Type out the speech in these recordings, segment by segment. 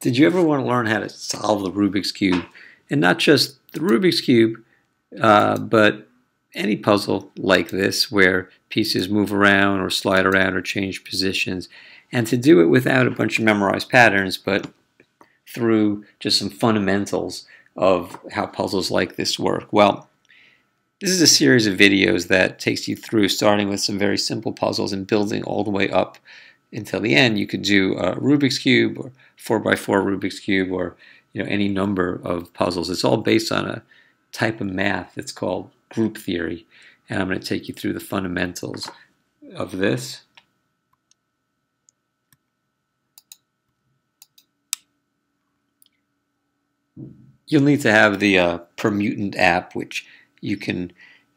Did you ever want to learn how to solve the Rubik's Cube? And not just the Rubik's Cube, uh, but any puzzle like this where pieces move around or slide around or change positions. And to do it without a bunch of memorized patterns, but through just some fundamentals of how puzzles like this work. Well, this is a series of videos that takes you through starting with some very simple puzzles and building all the way up until the end, you could do a Rubik's Cube or 4x4 Rubik's Cube or you know any number of puzzles. It's all based on a type of math that's called group theory. And I'm going to take you through the fundamentals of this. You'll need to have the uh, Permutant app, which you can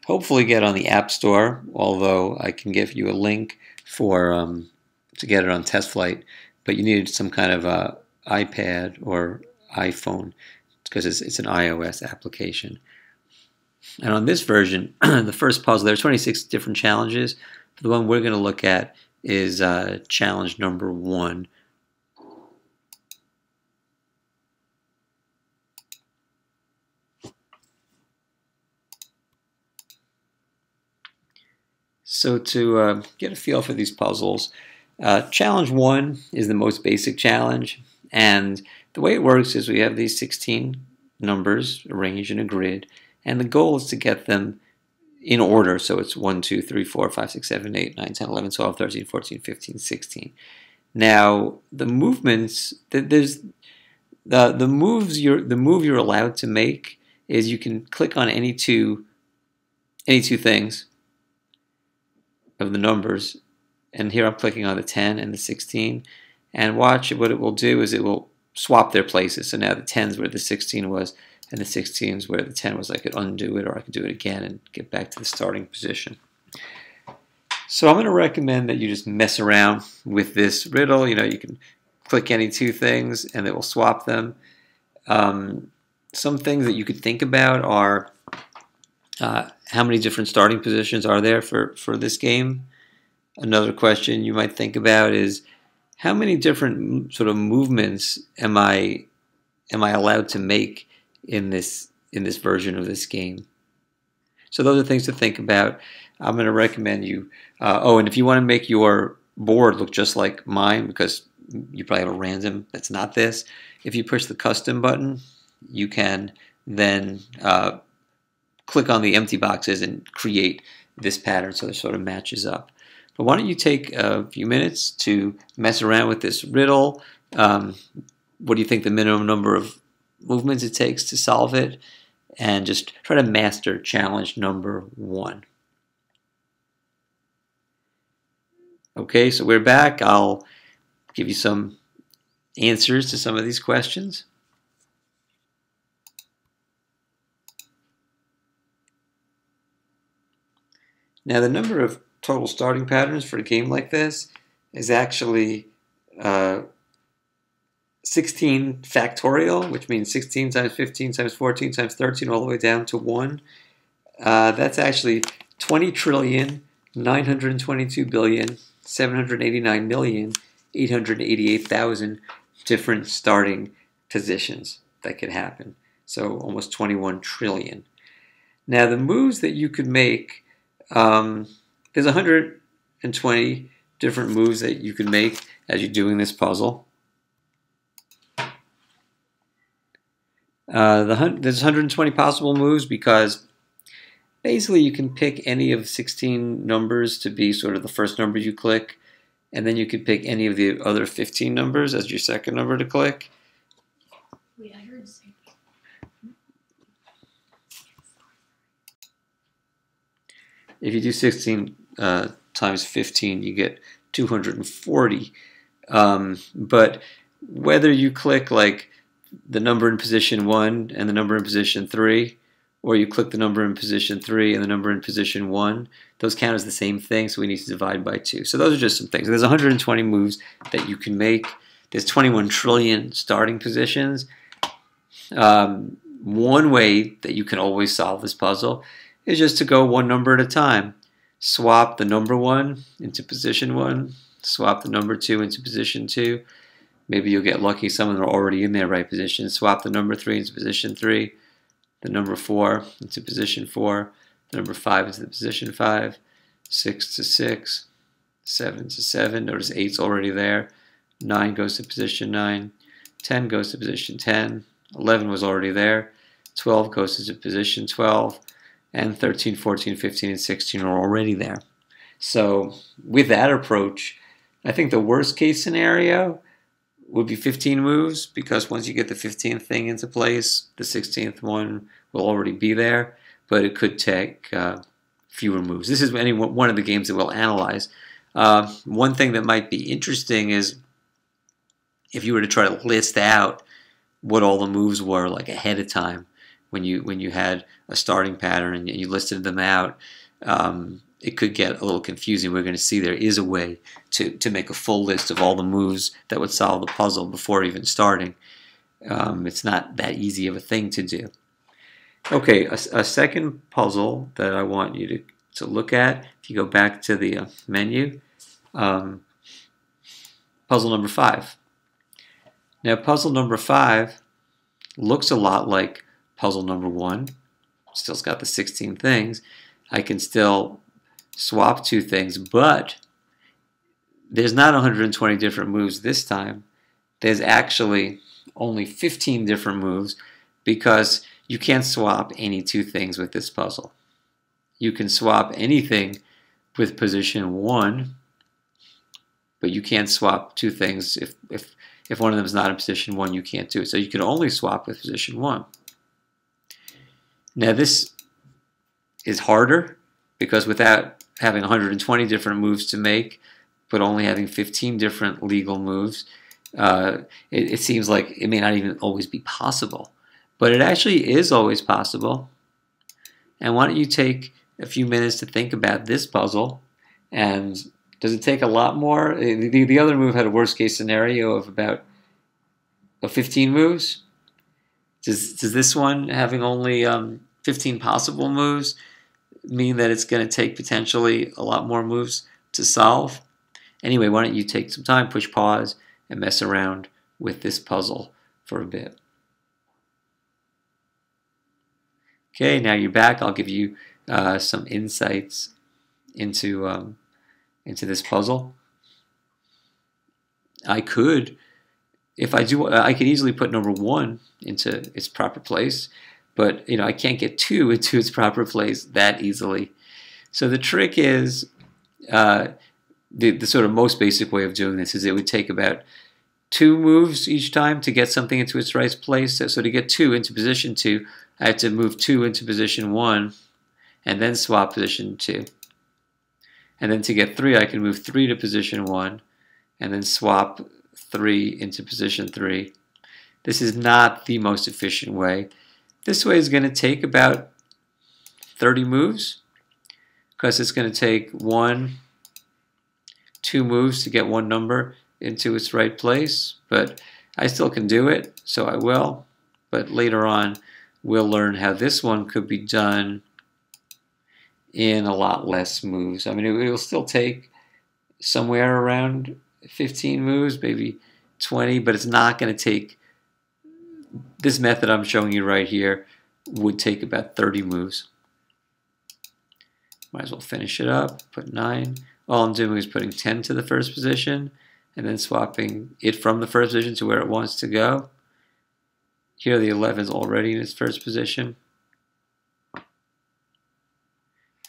hopefully get on the App Store, although I can give you a link for um, to get it on test flight, but you needed some kind of a iPad or iPhone because it's, it's an iOS application. And on this version, the first puzzle, there are 26 different challenges. The one we're going to look at is uh, challenge number one. So to uh, get a feel for these puzzles, uh, challenge one is the most basic challenge, and the way it works is we have these 16 numbers arranged in a grid, and the goal is to get them in order. So it's 1, 2, 3, 4, 5, 6, 7, 8, 9, 10, 11, 12, 13, 14, 15, 16. Now, the movements, there's the, the moves you're, the move you're allowed to make is you can click on any two, any two things of the numbers and here I'm clicking on the 10 and the 16 and watch what it will do is it will swap their places. So now the 10's where the 16 was and the 16's where the 10 was. I could undo it or I could do it again and get back to the starting position. So I'm going to recommend that you just mess around with this riddle. You know you can click any two things and it will swap them. Um, some things that you could think about are uh, how many different starting positions are there for, for this game Another question you might think about is how many different sort of movements am I am I allowed to make in this in this version of this game? So those are things to think about. I'm going to recommend you. Uh, oh, and if you want to make your board look just like mine, because you probably have a random that's not this, if you push the custom button, you can then uh, click on the empty boxes and create this pattern so it sort of matches up. But why don't you take a few minutes to mess around with this riddle? Um, what do you think the minimum number of movements it takes to solve it? And just try to master challenge number one. Okay, so we're back. I'll give you some answers to some of these questions. Now the number of total starting patterns for a game like this is actually uh, 16 factorial, which means 16 times 15 times 14 times 13 all the way down to 1. Uh, that's actually 20 trillion 922 billion 789 million 888,000 different starting positions that could happen. So almost 21 trillion. Now the moves that you could make um, there's 120 different moves that you can make as you're doing this puzzle. Uh, the, there's 120 possible moves because basically you can pick any of 16 numbers to be sort of the first number you click and then you can pick any of the other 15 numbers as your second number to click. Wait, I heard If you do 16 uh, times 15, you get 240. Um, but whether you click like the number in position 1 and the number in position 3, or you click the number in position 3 and the number in position 1, those count as the same thing, so we need to divide by 2. So those are just some things. There's 120 moves that you can make. There's 21 trillion starting positions. Um, one way that you can always solve this puzzle is just to go one number at a time swap the number one into position one, swap the number two into position two, Maybe you'll get lucky some of them are already in their right position. Swap the number 3 into position 3, the number 4 into position 4, the number 5 into the position 5, 6 to 6, 7 to 7. Notice eight's already there. 9 goes to position 9. 10 goes to position 10. 11 was already there. 12 goes to position 12. And 13, 14, 15, and 16 are already there. So with that approach, I think the worst case scenario would be 15 moves because once you get the 15th thing into place, the 16th one will already be there. But it could take uh, fewer moves. This is any one of the games that we'll analyze. Uh, one thing that might be interesting is if you were to try to list out what all the moves were like ahead of time when you when you had a starting pattern and you listed them out. Um, it could get a little confusing. We're going to see there is a way to, to make a full list of all the moves that would solve the puzzle before even starting. Um, it's not that easy of a thing to do. Okay, a, a, second puzzle that I want you to, to look at, if you go back to the uh, menu, um, puzzle number five. Now, puzzle number five looks a lot like puzzle number one. Still's got the 16 things. I can still swap two things, but there's not 120 different moves this time. There's actually only 15 different moves because you can't swap any two things with this puzzle. You can swap anything with position one, but you can't swap two things if, if if one of them is not in position 1, you can't do it. So you can only swap with position 1. Now this is harder because without having 120 different moves to make, but only having 15 different legal moves, uh, it, it seems like it may not even always be possible. But it actually is always possible. And why don't you take a few minutes to think about this puzzle and does it take a lot more? The, the other move had a worst case scenario of about 15 moves. Does, does this one, having only um, 15 possible moves, mean that it's going to take potentially a lot more moves to solve? Anyway, why don't you take some time, push pause, and mess around with this puzzle for a bit. Okay, now you're back. I'll give you uh, some insights into um, into this puzzle. I could, if I do, I could easily put number one into its proper place, but you know I can't get two into its proper place that easily. So the trick is, uh, the, the sort of most basic way of doing this is it would take about two moves each time to get something into its right place. So, so to get two into position two, I have to move two into position one and then swap position two. And then to get 3, I can move 3 to position 1 and then swap 3 into position 3. This is not the most efficient way. This way is going to take about 30 moves because it's going to take one, two moves to get one number into its right place. But I still can do it, so I will. But later on, we'll learn how this one could be done in a lot less moves. I mean, it, will still take somewhere around 15 moves, maybe 20, but it's not going to take. This method I'm showing you right here would take about 30 moves. Might as well finish it up, put 9. All I'm doing is putting 10 to the first position and then swapping it from the first position to where it wants to go. Here the 11 is already in its first position.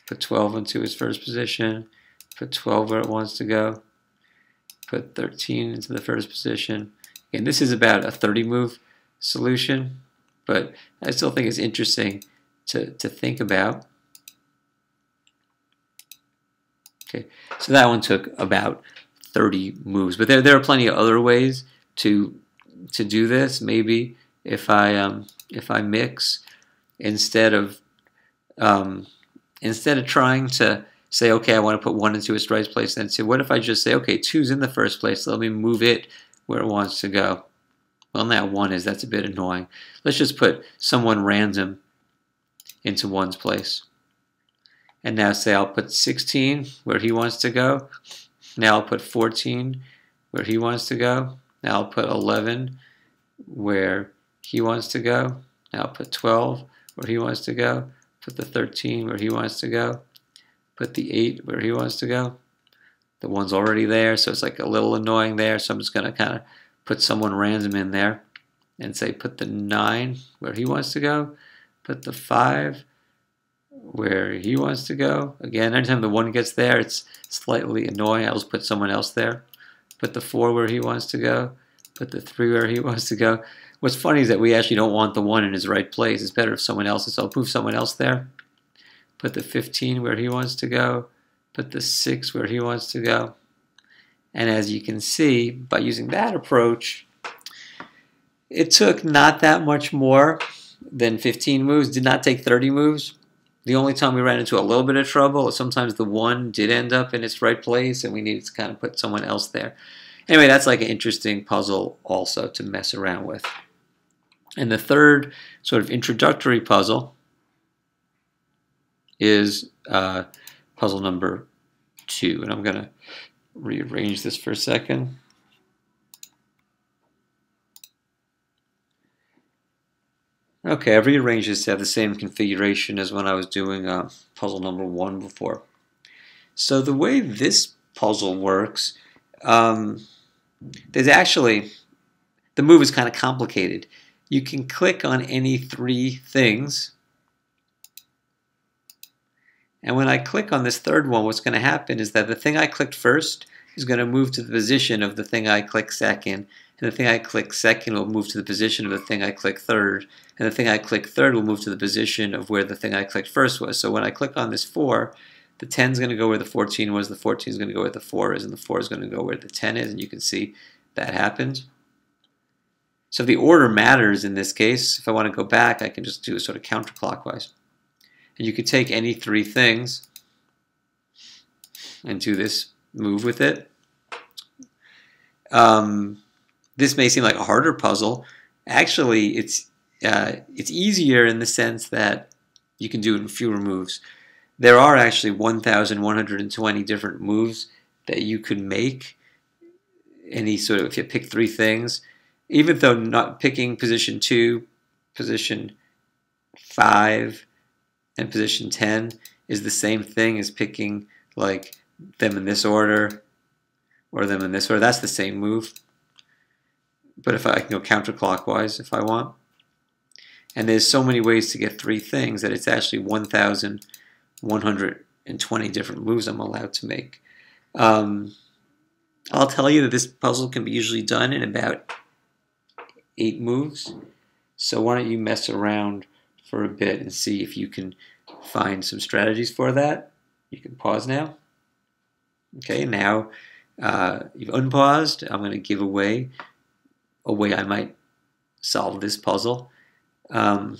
Put 12 into its first position. Put 12 where it wants to go. Put 13 into the first position. And this is about a 30 move solution, but I still think it's interesting to, to think about. Okay, so that one took about 30 moves, but there, there are plenty of other ways to to do this. Maybe if I um, if I mix instead of um, instead of trying to say, okay, I want to put one into its right place, then say, what if I just say, okay, two's in the first place, let me move it where it wants to go. Well, now one is, that's a bit annoying. Let's just put someone random into one's place. And now say I'll put 16 where he wants to go. Now I'll put 14 where he wants to go. Now I'll put 11 where he wants to go. Now I'll put 12 where he wants to go. Put the 13 where he wants to go. Put the 8 where he wants to go. The one's already there, so it's like a little annoying there. So I'm just going to kind of put someone random in there and say put the 9 where he wants to go. Put the 5 where he wants to go. Again, anytime the 1 gets there, it's slightly annoying. I'll just put someone else there. Put the 4 where he wants to go. Put the 3 where he wants to go. What's funny is that we actually don't want the 1 in his right place. It's better if someone else is. So I'll move someone else there. Put the 15 where he wants to go. Put the 6 where he wants to go. And as you can see, by using that approach, it took not that much more than 15 moves. Did not take 30 moves. The only time we ran into a little bit of trouble is sometimes the one did end up in its right place and we needed to kind of put someone else there. Anyway, that's like an interesting puzzle also to mess around with. And the third sort of introductory puzzle is uh, puzzle number two. And I'm going to rearrange this for a second. Okay, I've rearranged this to have the same configuration as when I was doing uh, puzzle number one before. So the way this puzzle works, um, there's actually, the move is kind of complicated. You can click on any three things, and when I click on this third one, what's going to happen is that the thing I clicked first is going to move to the position of the thing I click second, and the thing I click second will move to the position of the thing I click third, and the thing I click third will move to the position of where the thing I clicked first was. So when I click on this 4, the 10 is going to go where the 14 was, the 14 is going to go where the 4 is, and the 4 is going to go where the 10 is, and you can see that happens. So the order matters in this case. If I want to go back, I can just do it sort of counterclockwise. And you could take any three things and do this move with it. Um, this may seem like a harder puzzle. Actually, it's uh, it's easier in the sense that you can do it in fewer moves. There are actually 1,120 different moves that you could make. Any sort of, if you pick three things, even though not picking position two, position five, and position 10 is the same thing as picking like them in this order or them in this order. That's the same move but if I, I can go counterclockwise if I want. And there's so many ways to get three things that it's actually 1,120 different moves I'm allowed to make. Um, I'll tell you that this puzzle can be usually done in about eight moves. So why don't you mess around for a bit and see if you can find some strategies for that. You can pause now. Okay, now uh, you've unpaused. I'm going to give away a way I might solve this puzzle. Um,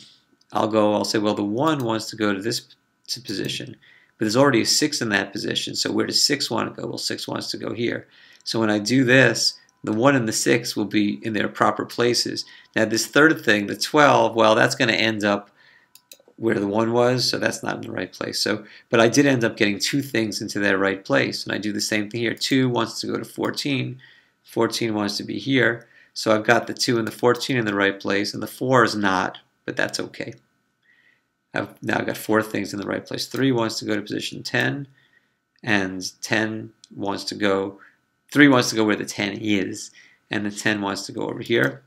I'll go, I'll say, well, the 1 wants to go to this position, but there's already a 6 in that position, so where does 6 want to go? Well, 6 wants to go here. So when I do this, the 1 and the 6 will be in their proper places. Now this third thing, the 12, well, that's going to end up where the 1 was, so that's not in the right place. So, But I did end up getting two things into their right place, and I do the same thing here. 2 wants to go to 14, 14 wants to be here, so I've got the 2 and the 14 in the right place, and the 4 is not, but that's okay. I've now got four things in the right place. 3 wants to go to position 10, and 10 wants to go, 3 wants to go where the 10 is, and the 10 wants to go over here.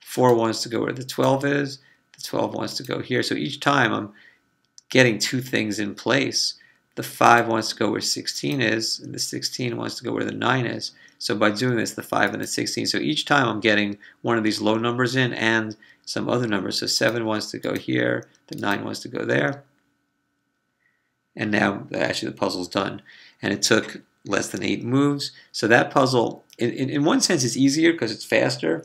4 wants to go where the 12 is, the 12 wants to go here. So each time I'm getting two things in place. The 5 wants to go where 16 is, and the 16 wants to go where the 9 is. So by doing this, the 5 and the 16, so each time I'm getting one of these low numbers in and some other numbers. So 7 wants to go here, the 9 wants to go there. And now actually the puzzle's done. And it took less than 8 moves. So that puzzle, in, in, in one sense, is easier because it's faster.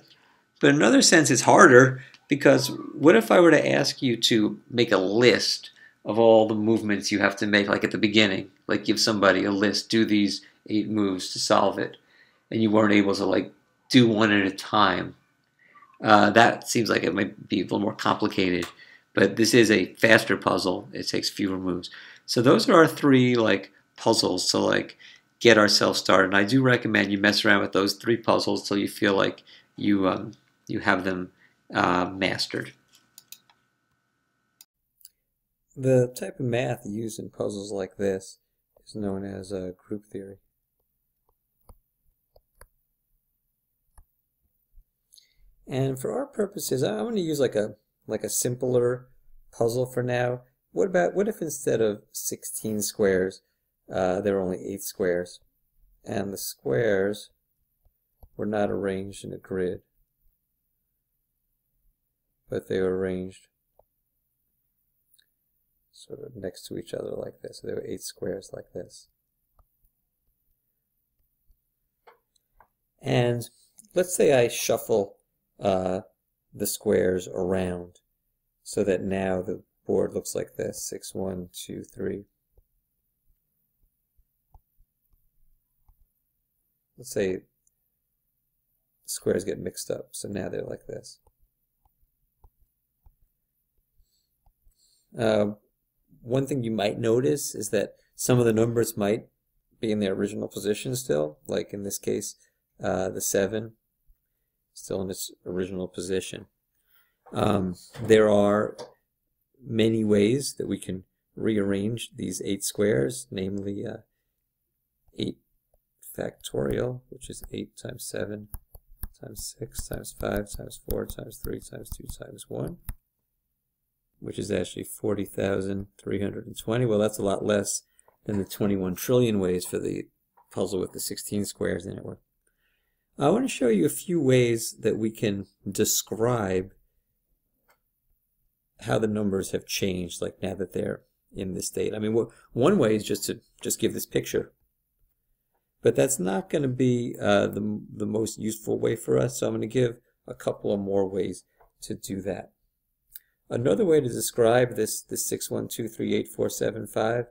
But in another sense, it's harder because what if I were to ask you to make a list of all the movements you have to make, like at the beginning, like give somebody a list, do these eight moves to solve it, and you weren't able to like do one at a time. Uh, that seems like it might be a little more complicated, but this is a faster puzzle. It takes fewer moves. So those are our three like puzzles to like get ourselves started. And I do recommend you mess around with those three puzzles till you feel like you um, you have them uh, mastered. The type of math used in puzzles like this is known as uh, group theory. And for our purposes, I'm going to use like a like a simpler puzzle for now. What about what if instead of 16 squares, uh, there were only eight squares, and the squares were not arranged in a grid, but they were arranged sort of next to each other like this. So there were eight squares like this. And let's say I shuffle uh, the squares around so that now the board looks like this, 6, 1, 2, 3. Let's say squares get mixed up, so now they're like this. Uh, one thing you might notice is that some of the numbers might be in their original position still, like in this case, uh, the 7 still in its original position. Um, there are many ways that we can rearrange these eight squares, namely uh, 8 factorial, which is 8 times 7 times 6 times 5 times 4 times 3 times 2 times 1, which is actually 40,320. Well, that's a lot less than the 21 trillion ways for the puzzle with the 16 squares in it. I want to show you a few ways that we can describe how the numbers have changed, like now that they're in this state. I mean, one way is just to just give this picture. But that's not going to be uh, the, the most useful way for us, so I'm going to give a couple of more ways to do that. Another way to describe this, this 6123845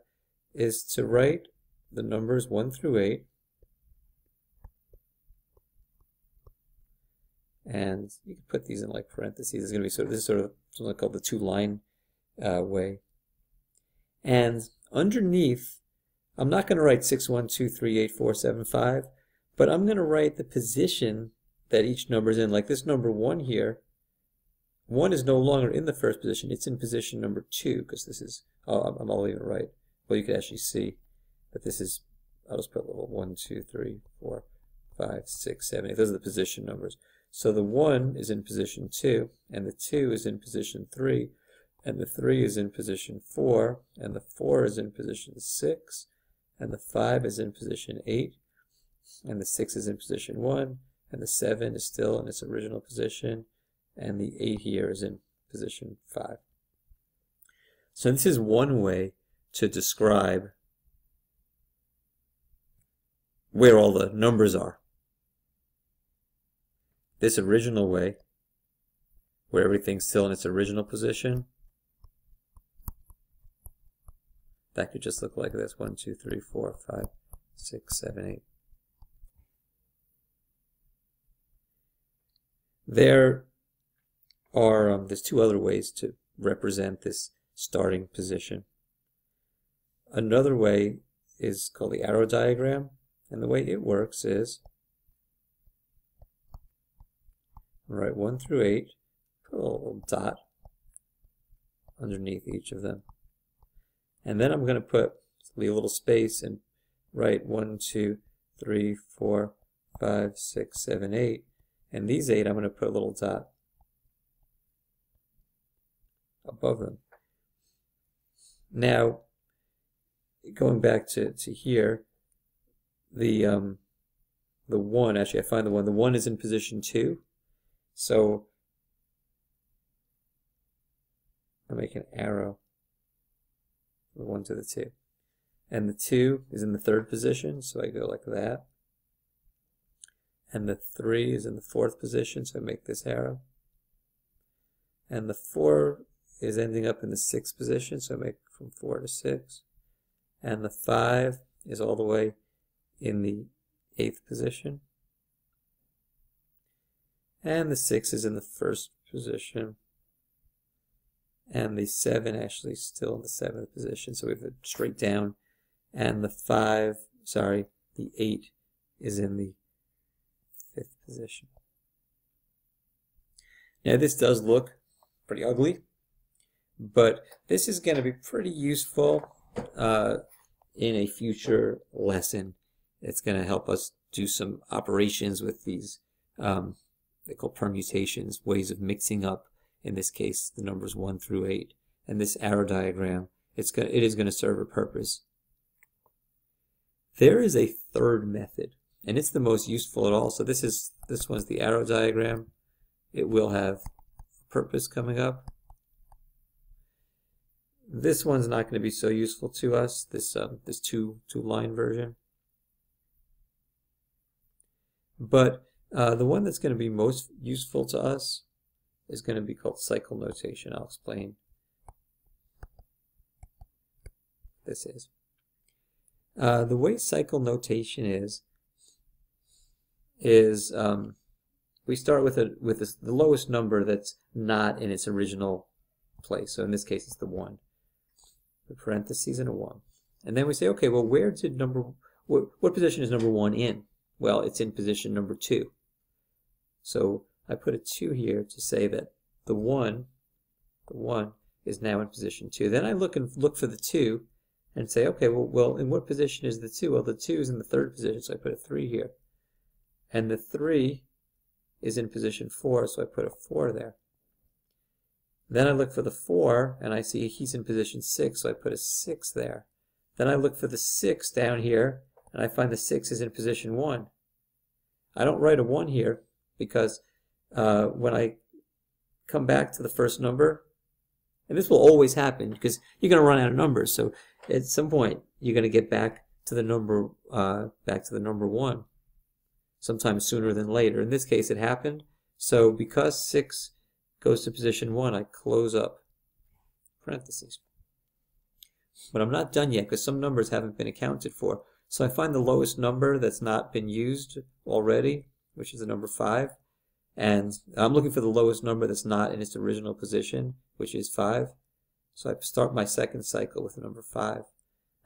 is to write the numbers 1 through 8 and you can put these in like parentheses. It's going to be sort of this is sort of something called the two line uh, way. And underneath, I'm not going to write six one two three eight four seven five, but I'm going to write the position that each number is in. Like this number one here, one is no longer in the first position; it's in position number two because this is. Oh, I'm all even right. Well, you can actually see that this is. I'll just put a little one, two, three, four, five, six, seven, eight. Those are the position numbers. So the 1 is in position 2, and the 2 is in position 3, and the 3 is in position 4, and the 4 is in position 6, and the 5 is in position 8, and the 6 is in position 1, and the 7 is still in its original position, and the 8 here is in position 5. So this is one way to describe where all the numbers are this original way, where everything's still in its original position, that could just look like this. 1, 2, 3, 4, 5, 6, 7, 8. There are, um, there's two other ways to represent this starting position. Another way is called the arrow diagram, and the way it works is write 1 through 8, put a little dot underneath each of them. And then I'm going to put, leave a little space and write 1, 2, 3, 4, 5, 6, 7, 8. And these 8 I'm going to put a little dot above them. Now, going back to, to here, the um, the 1, actually I find the 1, the 1 is in position 2. So I make an arrow the 1 to the 2. And the 2 is in the third position, so I go like that. And the 3 is in the fourth position, so I make this arrow. And the 4 is ending up in the sixth position, so make from 4 to 6. And the 5 is all the way in the eighth position. And the 6 is in the first position. And the 7 actually still in the 7th position. So we have it straight down. And the 5, sorry, the 8 is in the fifth position. Now this does look pretty ugly, but this is going to be pretty useful uh, in a future lesson. It's going to help us do some operations with these, um, they call permutations, ways of mixing up, in this case, the numbers 1 through 8. And this arrow diagram, it's going it is going to serve a purpose. There is a third method, and it's the most useful at all. So this is this one's the arrow diagram. It will have purpose coming up. This one's not going to be so useful to us, this, um, this two, two line version. But uh, the one that's going to be most useful to us is going to be called cycle notation. I'll explain this is. Uh, the way cycle notation is, is um, we start with a with a, the lowest number that's not in its original place. So in this case, it's the one the parentheses and a 1. And then we say, okay, well, where did number, what, what position is number 1 in? Well, it's in position number 2. So I put a 2 here to say that the 1, the 1 is now in position 2. Then I look and look for the 2 and say, okay, well, well, in what position is the 2? Well, the 2 is in the third position, so I put a 3 here. And the 3 is in position 4, so I put a 4 there. Then I look for the 4, and I see he's in position 6, so I put a 6 there. Then I look for the 6 down here, and I find the 6 is in position 1. I don't write a 1 here, because uh, when I come back to the first number, and this will always happen, because you're going to run out of numbers, so at some point you're going to get back to the number uh, back to the number 1 sometime sooner than later. In this case it happened, so because 6 goes to position 1, I close up parentheses. But I'm not done yet because some numbers haven't been accounted for. So I find the lowest number that's not been used already, which is the number 5. And I'm looking for the lowest number that's not in its original position, which is 5. So I start my second cycle with the number 5.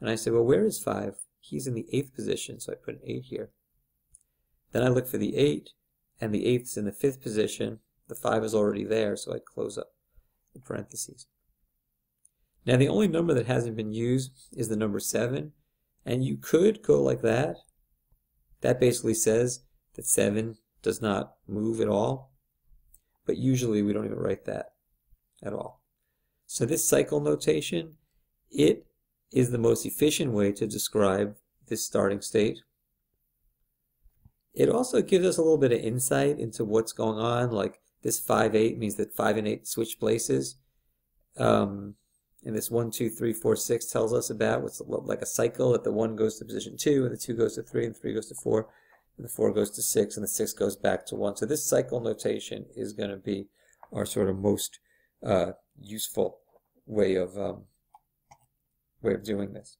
And I say, well, where is 5? He's in the 8th position, so I put an 8 here. Then I look for the 8, and the 8th is in the 5th position, the 5 is already there, so I close up the parentheses. Now the only number that hasn't been used is the number 7, and you could go like that. That basically says that 7 does not move at all, but usually we don't even write that at all. So this cycle notation, it is the most efficient way to describe this starting state. It also gives us a little bit of insight into what's going on, like this 5, 8 means that 5 and 8 switch places. Um, and this 1, 2, 3, 4, 6 tells us about what's like a cycle that the 1 goes to position 2, and the 2 goes to 3, and the 3 goes to 4, and the 4 goes to 6, and the 6 goes back to 1. So this cycle notation is going to be our sort of most uh, useful way of um, way of doing this.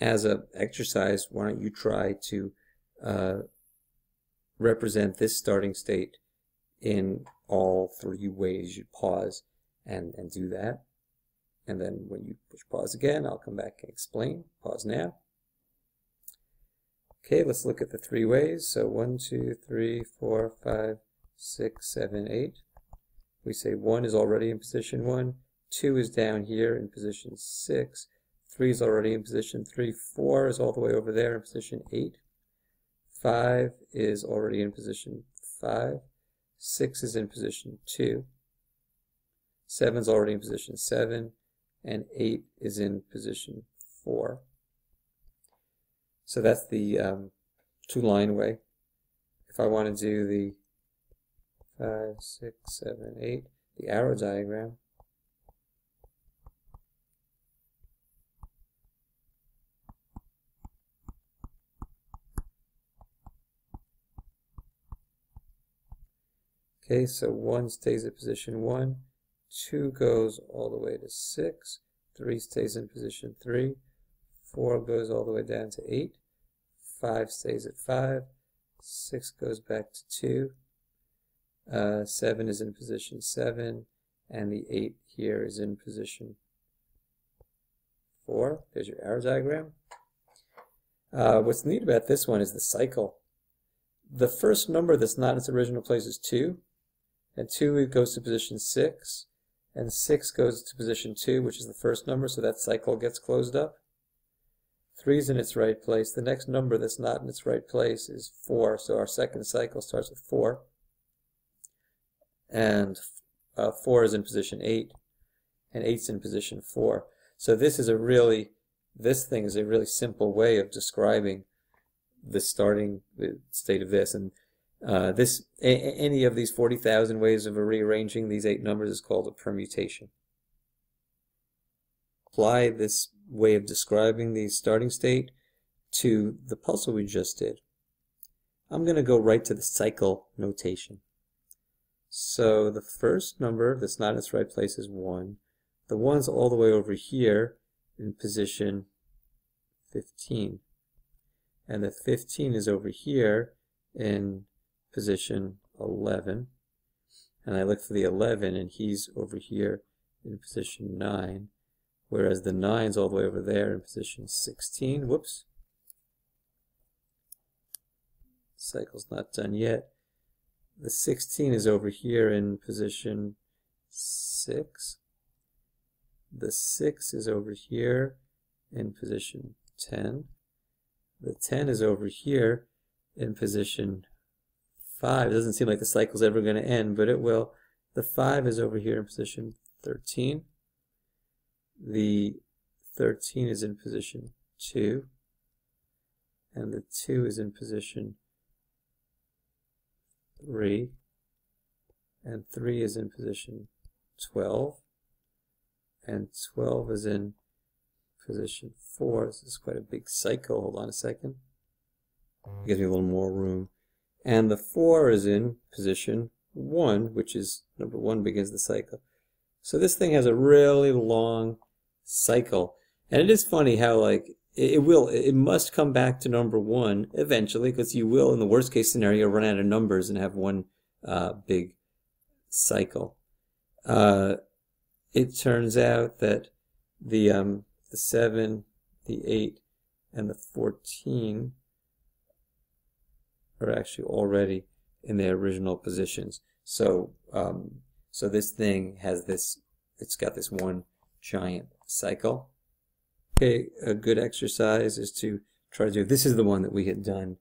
As an exercise, why don't you try to uh, represent this starting state in all three ways. You pause and, and do that. And then when you push pause again, I'll come back and explain. Pause now. Okay, let's look at the three ways. So one, two, three, four, five, six, seven, eight. We say 1 is already in position 1, 2 is down here in position 6, 3 is already in position 3, 4 is all the way over there in position 8, 5 is already in position 5. 6 is in position 2. 7 is already in position 7. And 8 is in position 4. So that's the um, two-line way. If I want to do the 5, 6, 7, 8, the arrow diagram, Okay, so 1 stays at position 1, 2 goes all the way to 6, 3 stays in position 3, 4 goes all the way down to 8, 5 stays at 5, 6 goes back to 2, uh, 7 is in position 7, and the 8 here is in position 4. There's your arrow diagram. Uh, what's neat about this one is the cycle. The first number that's not in its original place is 2, and 2 goes to position 6, and 6 goes to position 2, which is the first number, so that cycle gets closed up. 3 is in its right place. The next number that's not in its right place is 4, so our second cycle starts with 4. And uh, 4 is in position 8, and 8 is in position 4. So this is a really, this thing is a really simple way of describing the starting state of this. And uh, this, any of these 40,000 ways of rearranging these eight numbers is called a permutation. Apply this way of describing the starting state to the puzzle we just did. I'm going to go right to the cycle notation. So the first number that's not in its right place is 1. The 1's all the way over here in position 15. And the 15 is over here in position 11. And I look for the 11 and he's over here in position 9. Whereas the 9's all the way over there in position 16. Whoops. Cycle's not done yet the 16 is over here in position 6. The 6 is over here in position 10. The 10 is over here in position 5. It doesn't seem like the cycle's ever going to end, but it will. The 5 is over here in position 13. The 13 is in position 2. And the 2 is in position 3, and 3 is in position 12, and 12 is in position 4. This is quite a big cycle. Hold on a second. Gives me a little more room. And the 4 is in position 1, which is number 1 begins the cycle. So this thing has a really long cycle. And it is funny how like it will it must come back to number one eventually because you will in the worst case scenario run out of numbers and have one uh, big cycle uh, it turns out that the um, the 7 the 8 and the 14 are actually already in their original positions so um, so this thing has this it's got this one giant cycle Okay, a good exercise is to try to do, this is the one that we had done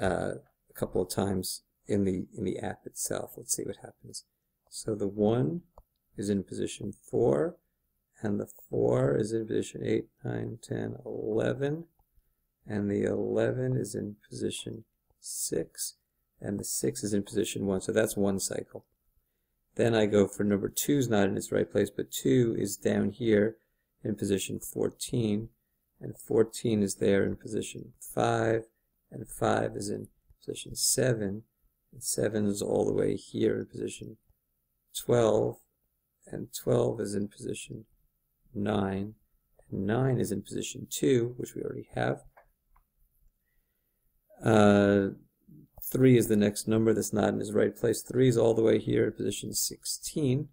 uh, a couple of times in the, in the app itself. Let's see what happens. So the 1 is in position 4, and the 4 is in position 8, 9, 10, 11, and the 11 is in position 6, and the 6 is in position 1, so that's one cycle. Then I go for number 2 is not in its right place, but 2 is down here, in position 14, and 14 is there in position 5, and 5 is in position 7, and 7 is all the way here in position 12, and 12 is in position 9, and 9 is in position 2, which we already have. Uh, 3 is the next number that's not in its right place. 3 is all the way here in position 16.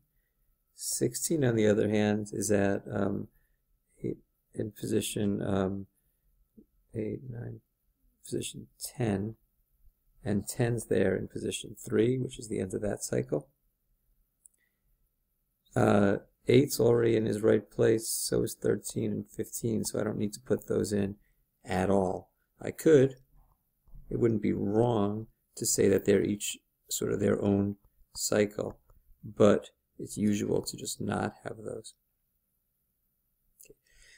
16, on the other hand, is at um, in position um, 8, 9, position 10, and 10's there in position 3, which is the end of that cycle. Uh, 8's already in his right place, so is 13 and 15, so I don't need to put those in at all. I could. It wouldn't be wrong to say that they're each sort of their own cycle, but it's usual to just not have those.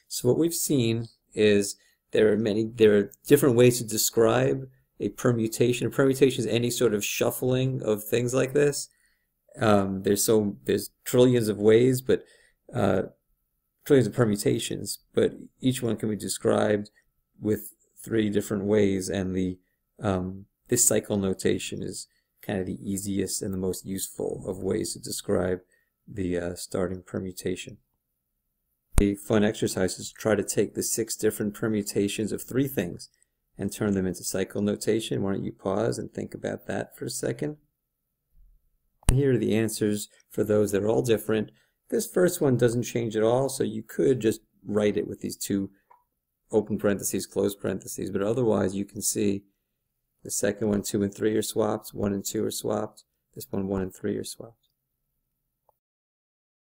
So what we've seen is there are many, there are different ways to describe a permutation. A permutation is any sort of shuffling of things like this. Um, there's so there's trillions of ways, but uh, trillions of permutations, but each one can be described with three different ways, and the um, this cycle notation is kind of the easiest and the most useful of ways to describe the uh, starting permutation. A fun exercise is to try to take the six different permutations of three things and turn them into cycle notation. Why don't you pause and think about that for a second? Here are the answers for those that are all different. This first one doesn't change at all, so you could just write it with these two open parentheses, close parentheses, but otherwise you can see the second one, 2 and 3 are swapped, 1 and 2 are swapped, this one, 1 and 3 are swapped.